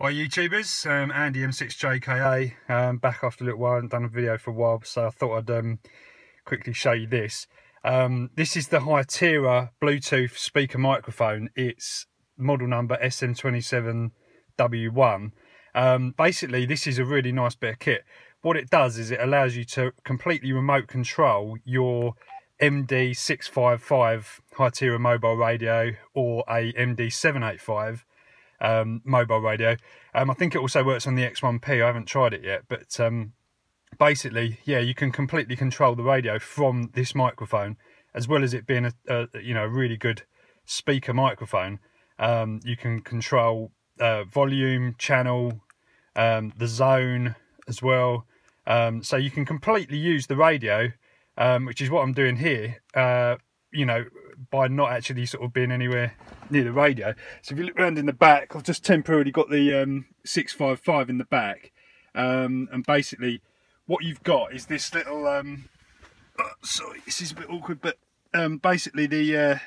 Hi YouTubers, um, Andy M6JKA, um, back after a little while, I haven't done a video for a while, so I thought I'd um, quickly show you this. Um, this is the Hytera Bluetooth speaker microphone, it's model number SM27W1. Um, basically, this is a really nice bit of kit. What it does is it allows you to completely remote control your MD655 Hytera mobile radio or a MD785 um, mobile radio. Um, I think it also works on the X1P. I haven't tried it yet, but um, basically, yeah, you can completely control the radio from this microphone, as well as it being a, a you know a really good speaker microphone. Um, you can control uh, volume, channel, um, the zone as well. Um, so you can completely use the radio, which is what I'm doing here. Uh, you know, by not actually sort of being anywhere near the radio. So if you look around in the back, I've just temporarily got the um, 655 in the back. Um, and basically what you've got is this little, um, oh, sorry, this is a bit awkward, but um, basically the uh,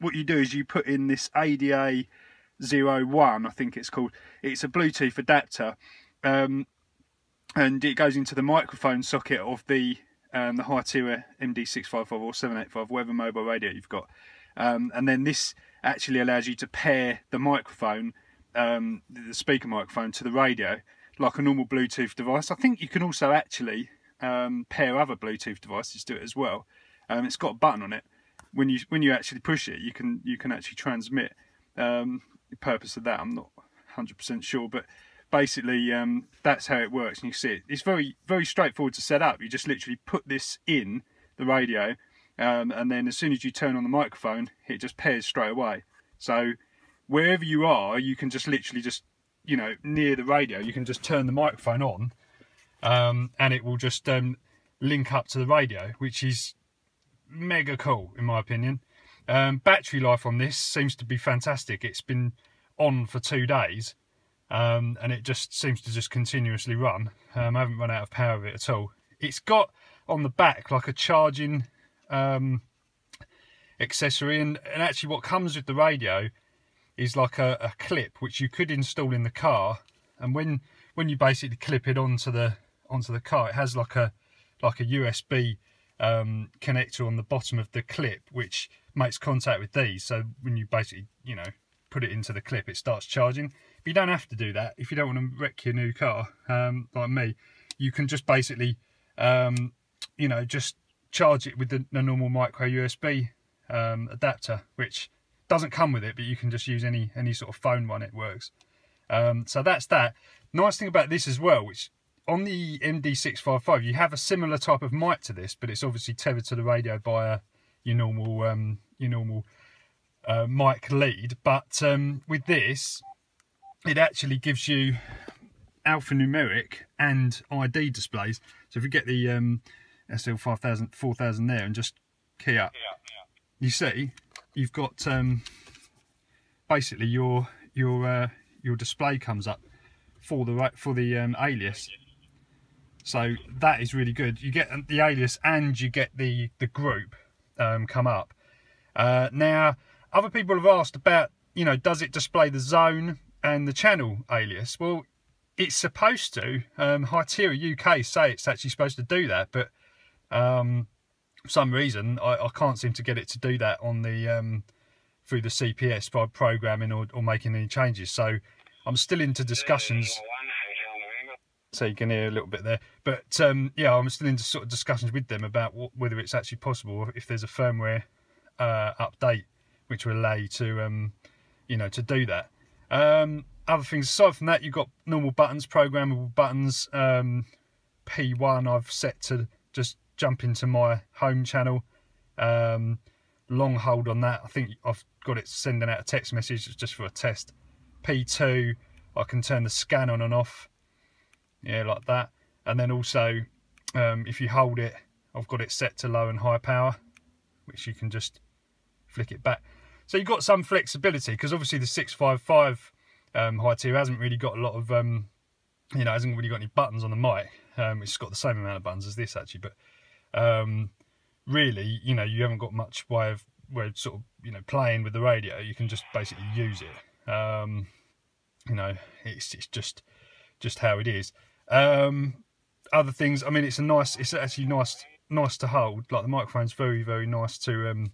what you do is you put in this ADA 01, I think it's called. It's a Bluetooth adapter. Um, and it goes into the microphone socket of the um, the Hytera MD655 or 785, whatever mobile radio you've got. Um, and then this actually allows you to pair the microphone, um, the speaker microphone, to the radio like a normal Bluetooth device. I think you can also actually um, pair other Bluetooth devices to it as well. Um, it's got a button on it. When you when you actually push it, you can you can actually transmit. Um, the purpose of that, I'm not 100% sure, but basically um, that's how it works and you see it. It's very very straightforward to set up. You just literally put this in the radio um, and then as soon as you turn on the microphone it just pairs straight away. So wherever you are you can just literally just you know near the radio you can just turn the microphone on um, and it will just um, link up to the radio which is mega cool in my opinion. Um, battery life on this seems to be fantastic. It's been on for two days um, and it just seems to just continuously run. Um, I haven't run out of power of it at all. It's got on the back like a charging um, accessory, and, and actually what comes with the radio is like a, a, clip which you could install in the car, and when when you basically clip it onto the onto the car, it has like a like a USB um, connector on the bottom of the clip, which makes contact with these. So when you basically you know put it into the clip, it starts charging. But you don't have to do that if you don't want to wreck your new car, um, like me. You can just basically, um, you know, just charge it with the, the normal micro USB um, adapter, which doesn't come with it, but you can just use any any sort of phone one. It works. Um, so that's that. Nice thing about this as well, which on the MD655, you have a similar type of mic to this, but it's obviously tethered to the radio by a, your normal um, your normal uh, mic lead. But um, with this, it actually gives you alphanumeric and ID displays. So if you get the um, SL 5000, 4000 there and just key up, yeah, yeah. you see you've got um, basically your your uh, your display comes up for the for the um, alias. So that is really good. You get the alias and you get the the group um, come up. Uh, now other people have asked about, you know, does it display the zone and the channel alias? Well, it's supposed to. Um, UK say it's actually supposed to do that, but um, for some reason I, I, can't seem to get it to do that on the um, through the CPS by programming or, or making any changes. So I'm still into discussions. So you can hear a little bit there, but um, yeah, I'm still into sort of discussions with them about what, whether it's actually possible if there's a firmware uh, update which will allow you to, um, you know, to do that. Um, other things aside from that, you've got normal buttons, programmable buttons. Um, P1 I've set to just jump into my home channel. Um, long hold on that. I think I've got it sending out a text message just for a test. P2, I can turn the scan on and off. Yeah, like that. And then also, um, if you hold it, I've got it set to low and high power, which you can just flick it back. So you've got some flexibility because obviously the 655 um, Hytera hasn't really got a lot of, um, you know, hasn't really got any buttons on the mic. Um, it's got the same amount of buttons as this actually, but um, really, you know, you haven't got much way of, way of sort of, you know, playing with the radio. You can just basically use it. Um, you know, it's it's just just how it is. Um, other things, I mean, it's a nice, it's actually nice nice to hold. Like the microphone's very very nice to, um,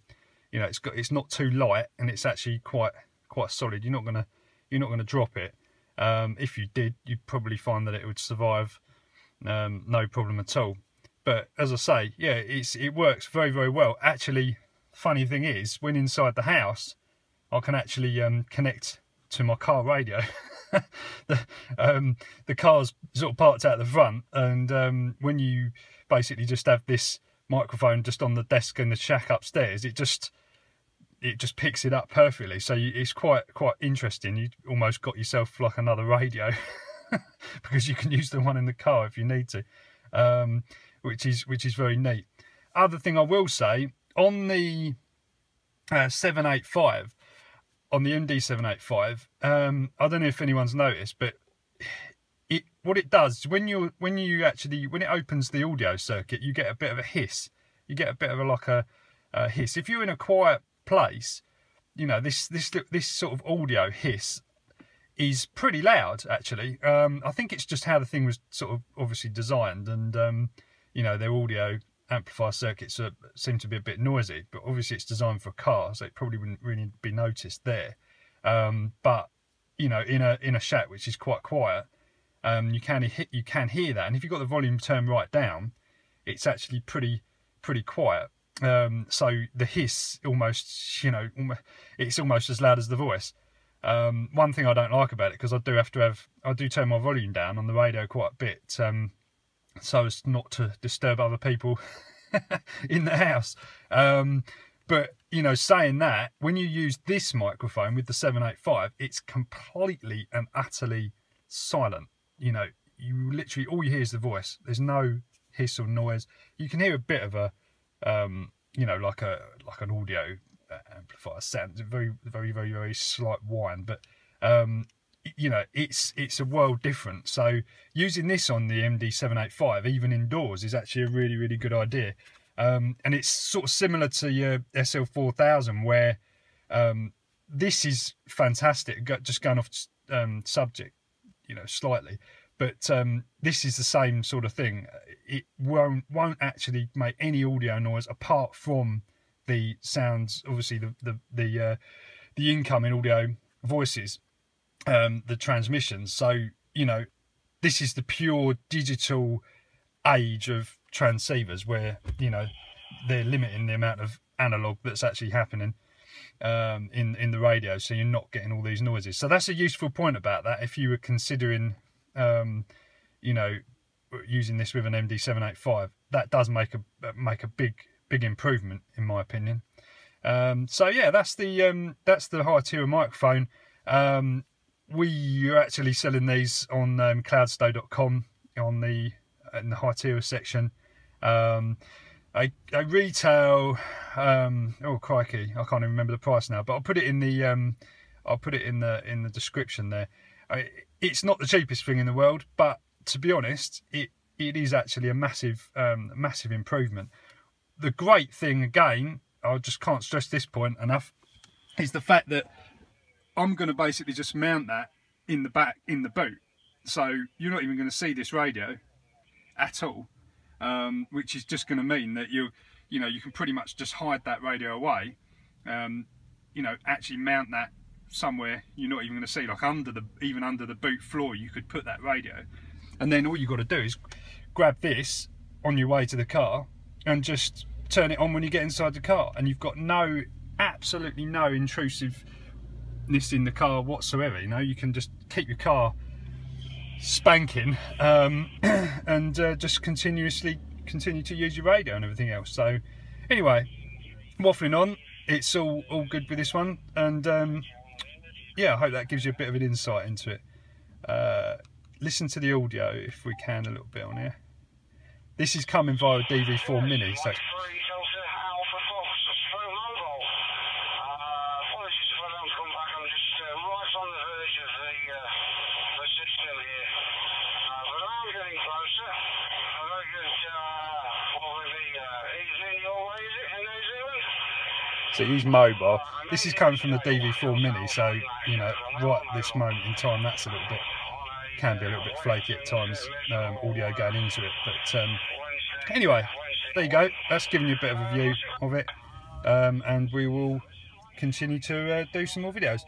you know, it's got it's not too light and it's actually quite quite solid. You're not gonna you're not gonna drop it. Um, if you did, you'd probably find that it would survive um, no problem at all. But as I say, yeah, it's it works very very well. Actually, funny thing is, when inside the house, I can actually um, connect to my car radio. the um, the car's sort of parked out the front, and um, when you basically just have this microphone just on the desk in the shack upstairs, it just it just picks it up perfectly. So you, it's quite quite interesting. You almost got yourself like another radio because you can use the one in the car if you need to, um, which is which is very neat. Other thing I will say on the uh, 785 on the MD785, um, I don't know if anyone's noticed, but it what it does when you when you actually when it opens the audio circuit, you get a bit of a hiss. You get a bit of a like a, a hiss. If you're in a quiet place, you know this this this sort of audio hiss is pretty loud. Actually, um, I think it's just how the thing was sort of obviously designed, and um, you know their audio amplifier circuits are, seem to be a bit noisy, but obviously it's designed for a car, so it probably wouldn't really be noticed there. Um, but you know, in a in a shack which is quite quiet, um, you can hit you can hear that, and if you've got the volume turned right down, it's actually pretty pretty quiet. Um, so the hiss almost, you know, it's almost as loud as the voice. Um, one thing I don't like about it because I do have to have I do turn my volume down on the radio quite a bit. Um, so as not to disturb other people in the house. Um, but you know, saying that, when you use this microphone with the 785, it's completely and utterly silent. You know, you literally all you hear is the voice. There's no hiss or noise. You can hear a bit of a, um, you know, like a like an audio amplifier sound, very very very very slight whine, but um, you know it's it's a world different. So using this on the md785 even indoors is actually a really really good idea. Um, and it's sort of similar to your sl4000 where um, this is fantastic just going off um, subject you know slightly but um, this is the same sort of thing it won't won't actually make any audio noise apart from the sounds obviously the the the, uh, the incoming audio voices um, the transmissions. So, you know, this is the pure digital age of transceivers where, you know, they're limiting the amount of analog that's actually happening um, in, in the radio. So you're not getting all these noises. So that's a useful point about that. If you were considering, um, you know, using this with an MD785, that does make a make a big big improvement in my opinion. Um, so yeah, that's the um, that's the Hytera microphone. Um, we are actually selling these on um, cloudsto.com on the in the Hytera section. Um, I, I retail. Um, oh crikey, I can't even remember the price now, but I'll put it in the um, I'll put it in the in the description there. It's not the cheapest thing in the world, but to be honest, it it is actually a massive um, massive improvement. The great thing again, I just can't stress this point enough, is the fact that I'm going to basically just mount that in the back in the boot. So you're not even going to see this radio at all, um, which is just going to mean that you, you know, you can pretty much just hide that radio away. Um, you know, actually mount that somewhere you're not even going to see, like under the even under the boot floor, you could put that radio, and then all you got to do is grab this on your way to the car and just turn it on when you get inside the car, and you've got no, absolutely no intrusive this in the car whatsoever. You know, you can just keep your car spanking um, and uh, just continuously continue to use your radio and everything else. So anyway, waffling on, it's all all good with this one, and um, yeah, I hope that gives you a bit of an insight into it. Uh, listen to the audio if we can a little bit on here. This is coming via a DV4 Mini, so So use mobile. This is coming from the DV4 Mini, so you know, right this moment in time, that's a little bit can be a little bit flaky at times, um, audio going into it. But um, anyway, there you go. That's giving you a bit of a view of it, um, and we will continue to uh, do some more videos.